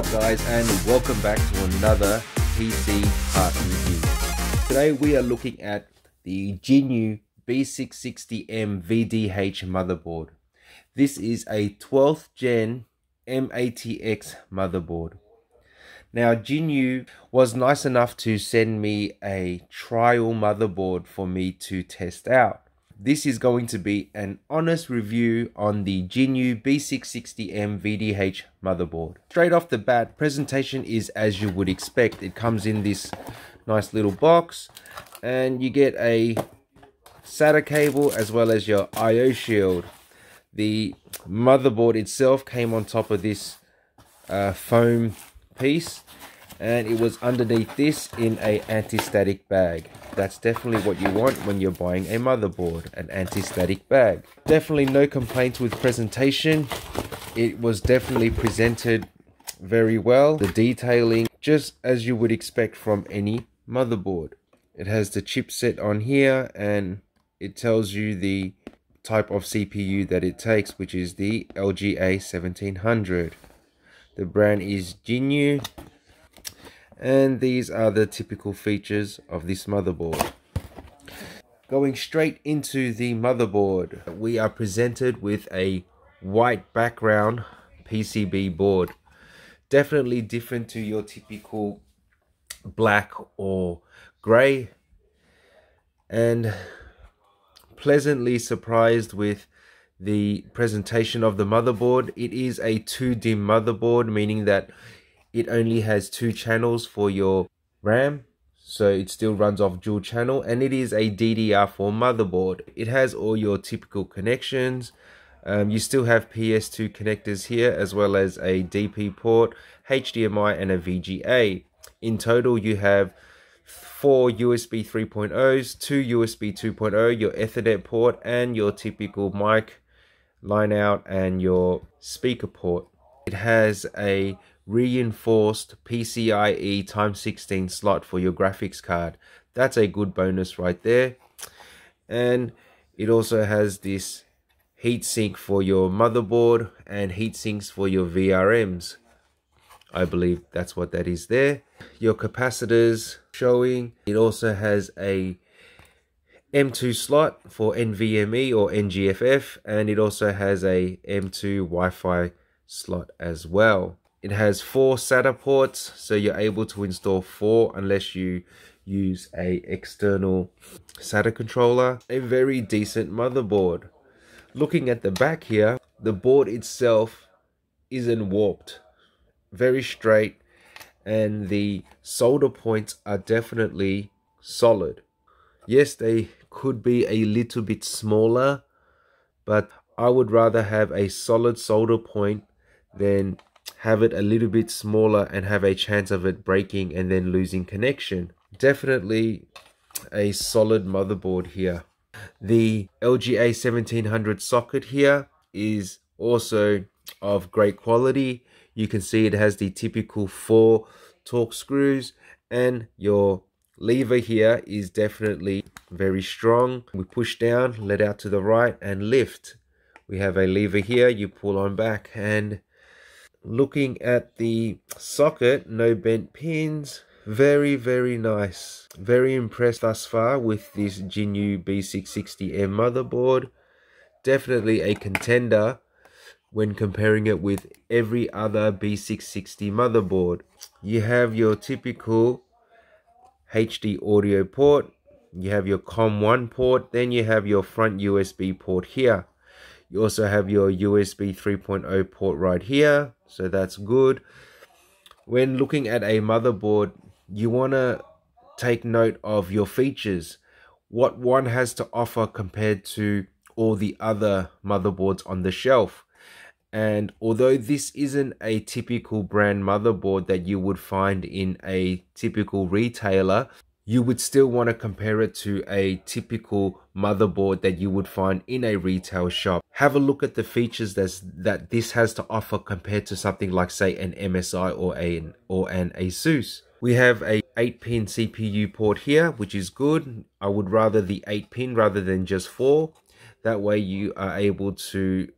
up guys and welcome back to another PC part review. Today we are looking at the JGINYUE B660M VDH motherboard. This is a 12th gen M-ATX motherboard. Now JGINYUE was nice enough to send me a trial motherboard for me to test out. This is going to be an honest review on the JGINYUE B660M VDH motherboard. Straight off the bat, presentation is as you would expect. It comes in this nice little box and you get a SATA cable as well as your IO shield. The motherboard itself came on top of this uh, foam piece and it was underneath this in a anti-static bag. That's definitely what you want when you're buying a motherboard an anti-static bag. Definitely no complaints with presentation. It was definitely presented very well. The detailing just as you would expect from any motherboard. It has the chipset on here and it tells you the type of CPU that it takes which is the LGA 1700 the brand is JGINYUE and these are the typical features of this motherboard. Going straight into the motherboard, we are presented with a white background PCB board. Definitely different to your typical black or grey. And pleasantly surprised with the presentation of the motherboard. It is a 2DIMM motherboard, meaning that it only has two channels for your RAM so it still runs off dual channel and it is a DDR4 motherboard. It has all your typical connections. Um, you still have PS2 connectors here as well as a DP port HDMI and a VGA in total you have four USB 3.0s two USB 2.0 your Ethernet port and your typical mic line out and your speaker port it has a reinforced PCIe times 16 slot for your graphics card. That's a good bonus right there. And it also has this heatsink for your motherboard and heatsinks for your VRMs. I believe that's what that is there. Your capacitors showing. It also has a M2 slot for NVMe or NGFF and it also has a M2 Wi-Fi slot as well. It has four SATA ports, so you're able to install four unless you use a external SATA controller. A very decent motherboard. Looking at the back here, the board itself isn't warped. Very straight and the solder points are definitely solid. Yes, they could be a little bit smaller, but I would rather have a solid solder point than have it a little bit smaller and have a chance of it breaking and then losing connection. Definitely a solid motherboard here. The LGA 1700 socket here is also of great quality. You can see it has the typical four torque screws and your lever here is definitely very strong. We push down, let out to the right and lift. We have a lever here, you pull on back and looking at the socket no bent pins. Very very nice. Very impressed thus far with this JGINYUE B660M motherboard. Definitely a contender when comparing it with every other B660 motherboard. You have your typical HD audio port. You have your COM1 port. Then you have your front USB port here you also have your USB 3.0 port right here, so that's good. When looking at a motherboard, you want to take note of your features, what one has to offer compared to all the other motherboards on the shelf. And although this isn't a typical brand motherboard that you would find in a typical retailer, you would still want to compare it to a typical motherboard that you would find in a retail shop. Have a look at the features that's, that this has to offer compared to something like say an MSI or, a, or an Asus. We have a 8 pin CPU port here, which is good. I would rather the 8 pin rather than just 4. That way you are able to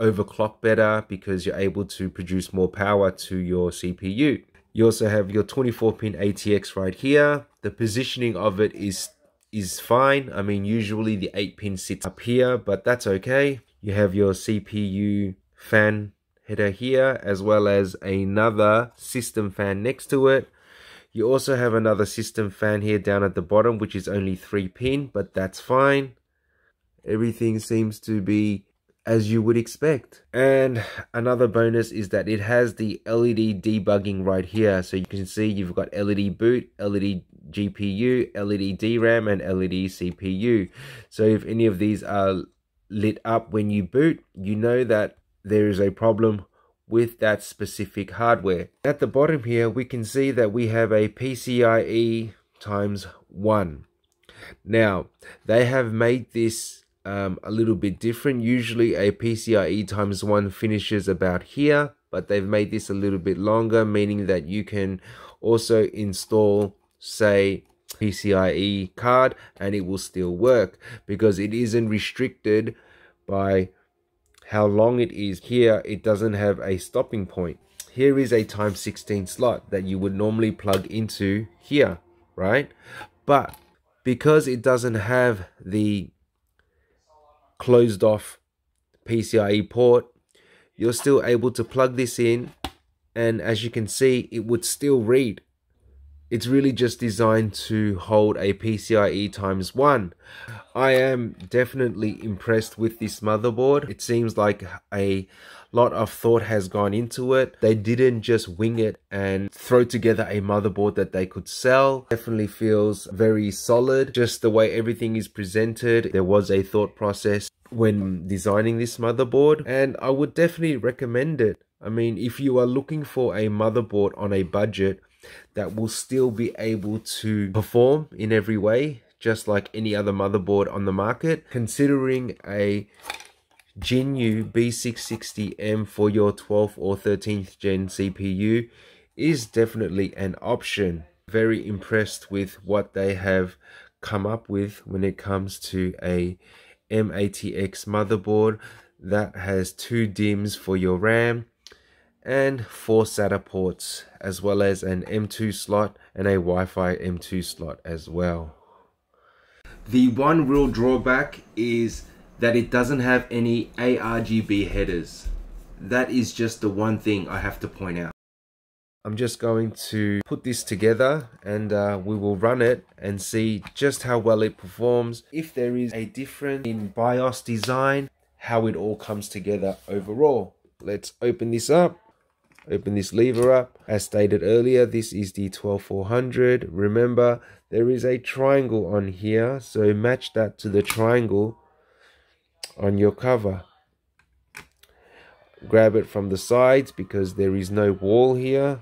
overclock better because you're able to produce more power to your CPU. You also have your 24 pin ATX right here. The positioning of it is is fine. I mean, usually the 8 pin sits up here, but that's okay. You have your CPU fan header here, as well as another system fan next to it. You also have another system fan here down at the bottom, which is only 3 pin, but that's fine. Everything seems to be as you would expect. And another bonus is that it has the LED debugging right here. So you can see you've got LED boot, LED GPU, LED DRAM, and LED CPU. So if any of these are lit up when you boot, you know that there is a problem with that specific hardware. At the bottom here, we can see that we have a PCIe times 1. Now, they have made this um, a little bit different. Usually a PCIe times 1 finishes about here, but they've made this a little bit longer, meaning that you can also install, say, PCIe card and it will still work because it isn't restricted by how long it is. Here, it doesn't have a stopping point. Here is a time 16 slot that you would normally plug into here, right? But because it doesn't have the closed off PCIe port, you're still able to plug this in and as you can see, it would still read. It's really just designed to hold a PCIe times one. I am definitely impressed with this motherboard. It seems like a lot of thought has gone into it. They didn't just wing it and throw together a motherboard that they could sell. Definitely feels very solid. Just the way everything is presented. There was a thought process when designing this motherboard and I would definitely recommend it. I mean, if you are looking for a motherboard on a budget that will still be able to perform in every way, just like any other motherboard on the market, considering a JGINYUE B660M for your 12th or 13th gen CPU is definitely an option. Very impressed with what they have come up with when it comes to a M-ATX motherboard that has two DIMMs for your RAM and four SATA ports as well as an M2 slot and a Wi-Fi M2 slot as well. The one real drawback is that it doesn't have any ARGB headers. That is just the one thing I have to point out. I'm just going to put this together and uh, we will run it and see just how well it performs. If there is a difference in BIOS design, how it all comes together overall. Let's open this up. Open this lever up. As stated earlier, this is the 12400. Remember, there is a triangle on here, so match that to the triangle on your cover. Grab it from the sides because there is no wall here.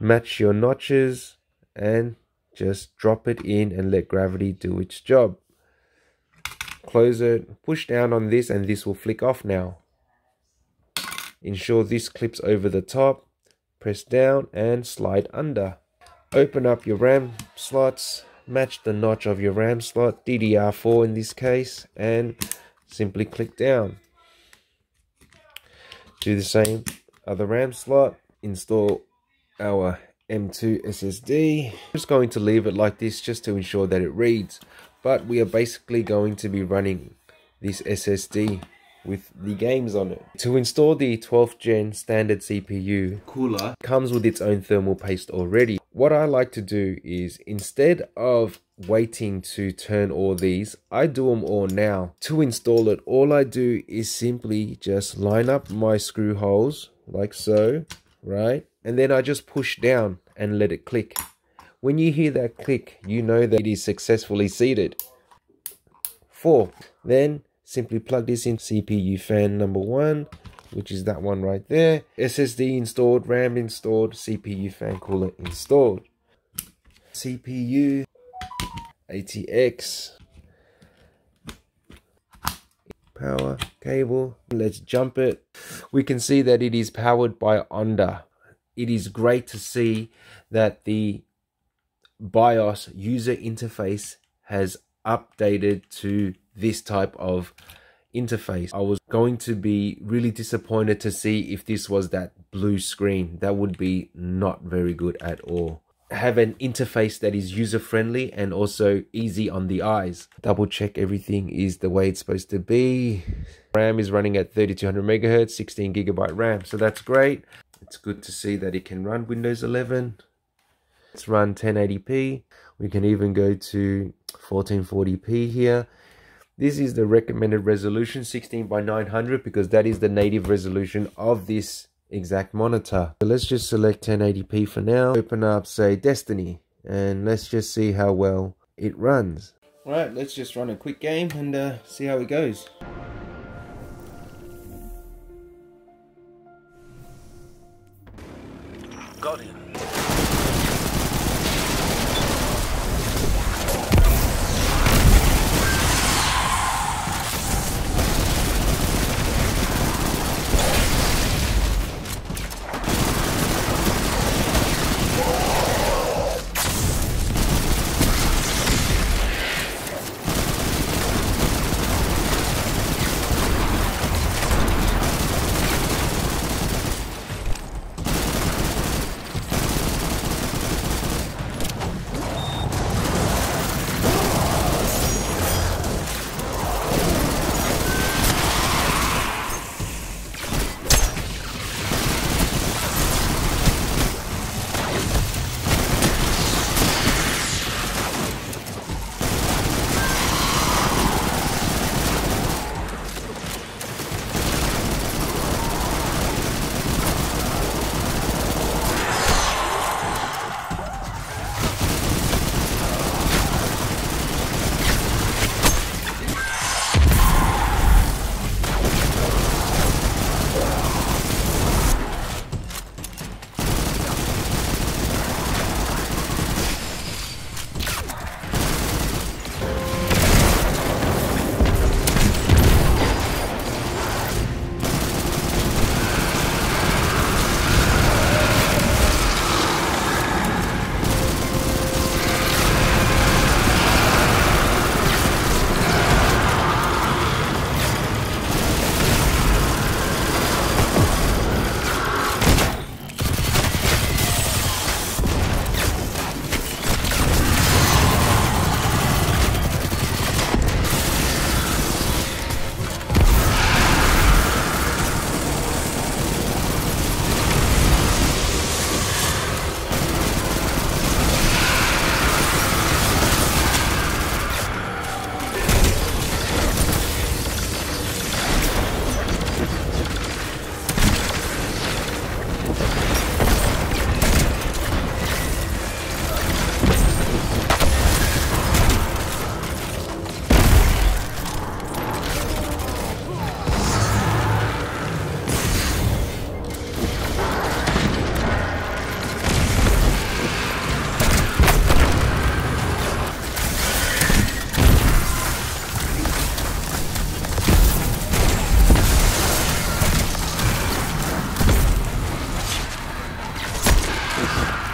Match your notches and just drop it in and let gravity do its job. Close it, push down on this and this will flick off now. Ensure this clips over the top, press down and slide under. Open up your RAM slots, match the notch of your RAM slot, DDR4 in this case, and simply click down. Do the same other RAM slot, install our M2 SSD. I'm just going to leave it like this just to ensure that it reads, but we are basically going to be running this SSD with the games on it. To install the 12th gen standard CPU cooler comes with its own thermal paste already. What I like to do is instead of waiting to turn all these, I do them all now. To install it, all I do is simply just line up my screw holes like so, right? And then I just push down and let it click. When you hear that click, you know that it is successfully seated. Four, then simply plug this in CPU fan number one, which is that one right there. SSD installed, RAM installed, CPU fan cooler installed. CPU, ATX, power cable. Let's jump it. We can see that it is powered by Onda. It is great to see that the BIOS user interface has updated to this type of interface. I was going to be really disappointed to see if this was that blue screen. That would be not very good at all. Have an interface that is user friendly and also easy on the eyes. Double check everything is the way it's supposed to be. RAM is running at 3200 megahertz, 16 gigabyte RAM, so that's great. It's good to see that it can run Windows 11. Let's run 1080p. We can even go to 1440p here. This is the recommended resolution 16 by 900 because that is the native resolution of this exact monitor. So let's just select 1080p for now. Open up say Destiny and let's just see how well it runs. Alright, let's just run a quick game and uh, see how it goes. Got it. Return